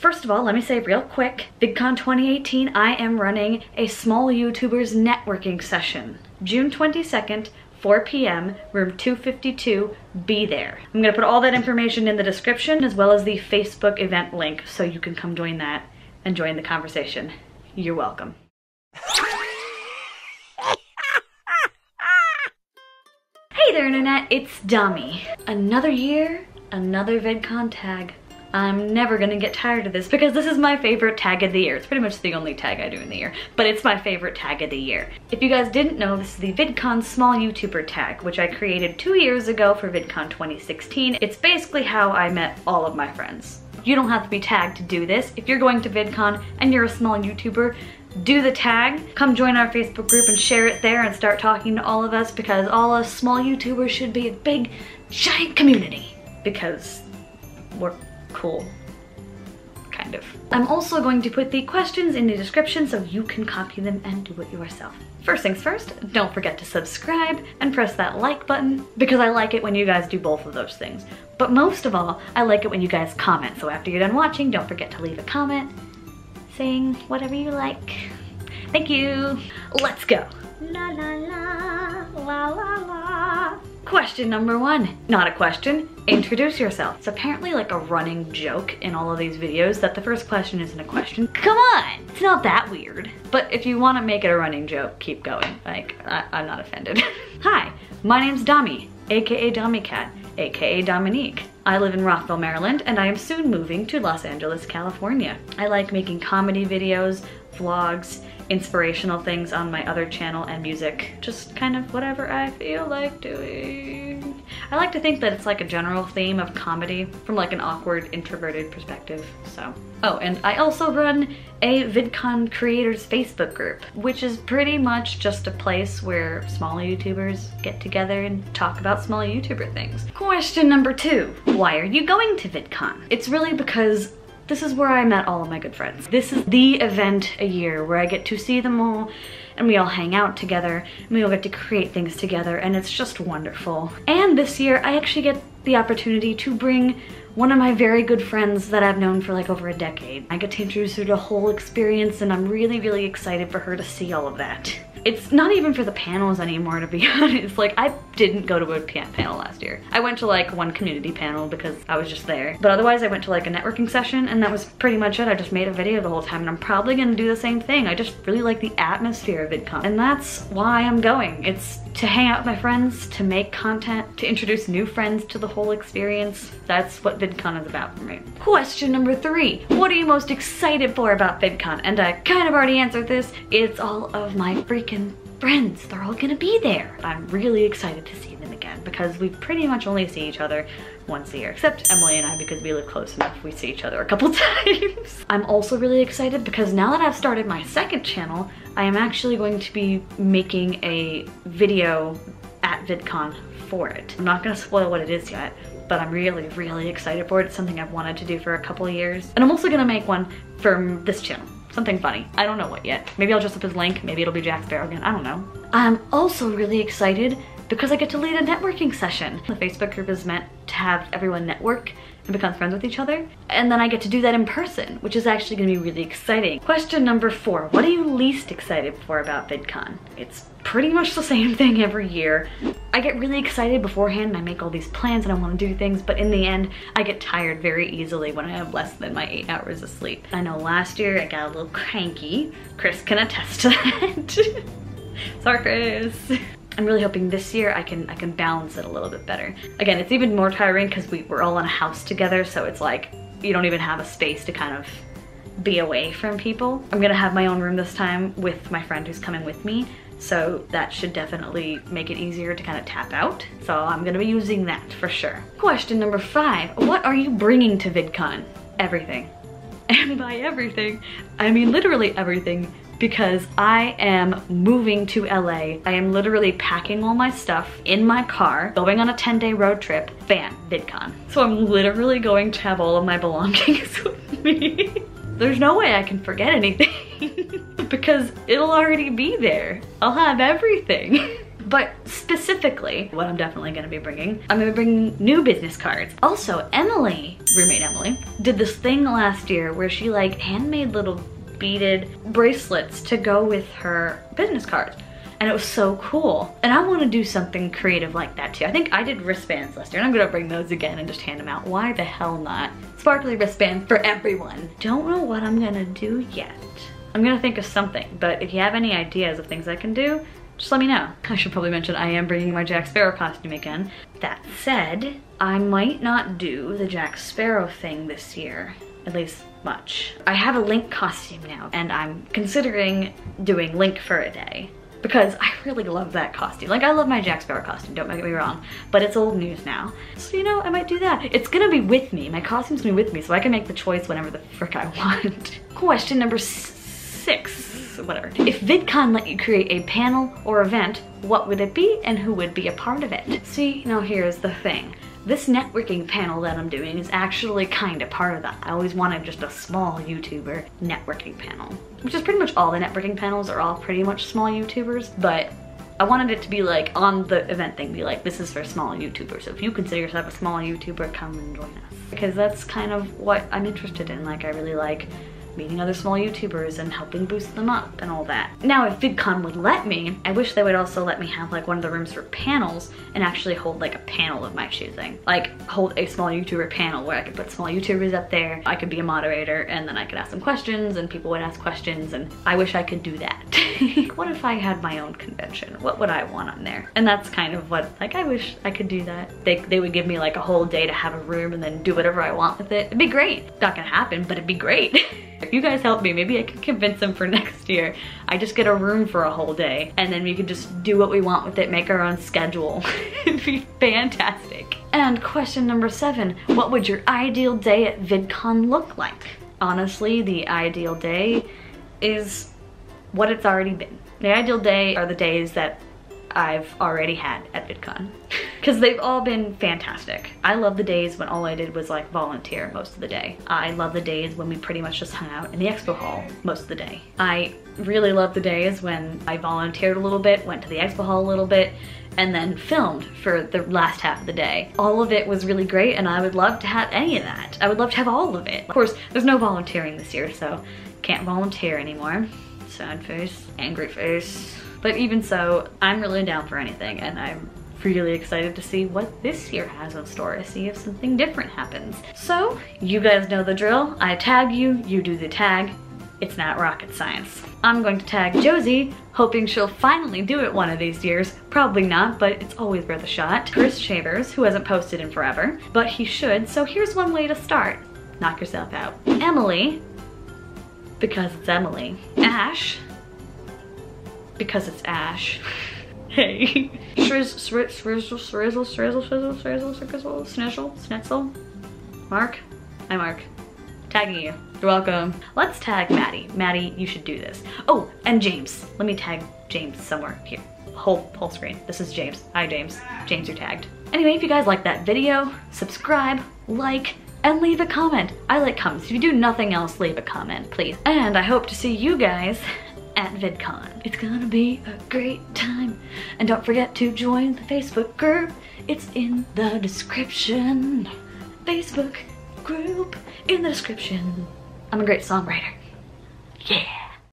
First of all, let me say real quick, VidCon 2018, I am running a small YouTubers networking session. June 22nd, 4 p.m., room 252, be there. I'm gonna put all that information in the description as well as the Facebook event link so you can come join that and join the conversation. You're welcome. Hey there internet, it's Domi. Another year, another VidCon tag. I'm never gonna get tired of this because this is my favorite tag of the year. It's pretty much the only tag I do in the year, but it's my favorite tag of the year. If you guys didn't know, this is the VidCon Small YouTuber tag, which I created two years ago for VidCon 2016. It's basically how I met all of my friends. You don't have to be tagged to do this. If you're going to VidCon and you're a small YouTuber, do the tag, come join our Facebook group and share it there and start talking to all of us because all us small YouTubers should be a big, giant community because we're cool. Kind of. I'm also going to put the questions in the description so you can copy them and do it yourself. First things first, don't forget to subscribe and press that like button because I like it when you guys do both of those things. But most of all, I like it when you guys comment. So after you're done watching, don't forget to leave a comment saying whatever you like. Thank you. Let's go. La la la. Question number one. Not a question, introduce yourself. It's apparently like a running joke in all of these videos that the first question isn't a question. Come on, it's not that weird. But if you want to make it a running joke, keep going. Like, I am not offended. Hi, my name's Domi, aka Domi Kat, aka Dominique. I live in Rockville, Maryland, and I am soon moving to Los Angeles, California. I like making comedy videos, vlogs, inspirational things on my other channel and music. Just kind of whatever I feel like doing. I like to think that it's like a general theme of comedy from like an awkward introverted perspective, so. Oh, and I also run a VidCon creators Facebook group, which is pretty much just a place where small YouTubers get together and talk about small YouTuber things. Question number two, why are you going to VidCon? It's really because this is where I met all of my good friends. This is the event a year where I get to see them all and we all hang out together and we all get to create things together and it's just wonderful. And this year I actually get the opportunity to bring one of my very good friends that I've known for like over a decade. I get to introduce her to the whole experience and I'm really, really excited for her to see all of that. It's not even for the panels anymore, to be honest. Like, I didn't go to a panel last year. I went to like one community panel because I was just there. But otherwise, I went to like a networking session and that was pretty much it. I just made a video the whole time and I'm probably gonna do the same thing. I just really like the atmosphere of VidCon. And that's why I'm going. It's to hang out with my friends, to make content, to introduce new friends to the whole experience. That's what VidCon is about for me. Question number three, what are you most excited for about VidCon? And I kind of already answered this. It's all of my freaking friends. They're all gonna be there. I'm really excited to see them again because we pretty much only see each other once a year, except Emily and I because we live close enough. We see each other a couple times. I'm also really excited because now that I've started my second channel, I am actually going to be making a video at VidCon for it. I'm not gonna spoil what it is yet, but I'm really, really excited for it. It's something I've wanted to do for a couple years. And I'm also gonna make one from this channel something funny. I don't know what yet. Maybe I'll dress up as Link, maybe it'll be Jack Sparrow again, I don't know. I'm also really excited because I get to lead a networking session. The Facebook group is meant to have everyone network and become friends with each other. And then I get to do that in person, which is actually gonna be really exciting. Question number four, what are you least excited for about VidCon? It's pretty much the same thing every year. I get really excited beforehand and I make all these plans and I wanna do things, but in the end, I get tired very easily when I have less than my eight hours of sleep. I know last year I got a little cranky. Chris can attest to that. Sorry, Chris. I'm really hoping this year I can I can balance it a little bit better. Again, it's even more tiring because we, we're all in a house together, so it's like you don't even have a space to kind of be away from people. I'm gonna have my own room this time with my friend who's coming with me, so that should definitely make it easier to kind of tap out. So I'm gonna be using that for sure. Question number five, what are you bringing to VidCon? Everything. And by everything, I mean literally everything because I am moving to LA. I am literally packing all my stuff in my car, going on a 10 day road trip, bam, VidCon. So I'm literally going to have all of my belongings with me. There's no way I can forget anything because it'll already be there. I'll have everything. But specifically, what I'm definitely gonna be bringing, I'm gonna bring new business cards. Also, Emily, roommate Emily, did this thing last year where she like handmade little beaded bracelets to go with her business cards and it was so cool. And I wanna do something creative like that too. I think I did wristbands last year and I'm gonna bring those again and just hand them out. Why the hell not? Sparkly wristbands for everyone. Don't know what I'm gonna do yet. I'm gonna think of something, but if you have any ideas of things I can do, just let me know. I should probably mention I am bringing my Jack Sparrow costume again. That said, I might not do the Jack Sparrow thing this year, at least much. I have a Link costume now, and I'm considering doing Link for a day because I really love that costume. Like I love my Jack Sparrow costume, don't get me wrong, but it's old news now. So you know, I might do that. It's gonna be with me, my costume's gonna be with me so I can make the choice whenever the frick I want. Question number six, whatever. If VidCon let you create a panel or event, what would it be and who would be a part of it? See, now here's the thing. This networking panel that I'm doing is actually kind of part of that. I always wanted just a small YouTuber networking panel, which is pretty much all the networking panels are all pretty much small YouTubers, but I wanted it to be like on the event thing, be like, this is for small YouTubers. So if you consider yourself a small YouTuber, come and join us. Because that's kind of what I'm interested in. Like I really like meeting other small YouTubers and helping boost them up and all that. Now, if VidCon would let me, I wish they would also let me have like one of the rooms for panels and actually hold like a panel of my choosing. Like hold a small YouTuber panel where I could put small YouTubers up there, I could be a moderator and then I could ask them questions and people would ask questions and I wish I could do that. what if I had my own convention? What would I want on there? And that's kind of what, like I wish I could do that. They, they would give me like a whole day to have a room and then do whatever I want with it. It'd be great. Not gonna happen, but it'd be great. If you guys help me, maybe I can convince them for next year. I just get a room for a whole day and then we can just do what we want with it, make our own schedule. It'd be fantastic. And question number seven, what would your ideal day at VidCon look like? Honestly, the ideal day is what it's already been. The ideal day are the days that I've already had at VidCon. Because they've all been fantastic. I love the days when all I did was like volunteer most of the day. I love the days when we pretty much just hung out in the expo hall most of the day. I really love the days when I volunteered a little bit, went to the expo hall a little bit, and then filmed for the last half of the day. All of it was really great and I would love to have any of that. I would love to have all of it. Of course, there's no volunteering this year, so can't volunteer anymore. Sad face, angry face. But even so, I'm really down for anything and I'm really excited to see what this year has in store to see if something different happens. So, you guys know the drill. I tag you, you do the tag. It's not rocket science. I'm going to tag Josie, hoping she'll finally do it one of these years. Probably not, but it's always worth a shot. Chris Shavers, who hasn't posted in forever, but he should, so here's one way to start. Knock yourself out. Emily, because it's Emily. Ash, because it's Ash. Hey. Shriz, shriz, shrizzle, shrizzle, shrizzle, shrizzle, shrizzle, shrizzle, snitzel, snitzel. Marc? Hi, Marc. Tagging you. You're welcome. Let's tag Maddy. Maddy, you should do this. Oh, and James. Let me tag James somewhere here. Whole, whole screen. This is James. Hi, James. James, you're tagged. Anyway, if you guys like that video, subscribe, like, and leave a comment. I like comments. If you do nothing else, leave a comment, please. And I hope to see you guys at VidCon. It's gonna be a great time. And don't forget to join the Facebook group. It's in the description. Facebook group in the description. I'm a great songwriter. Yeah.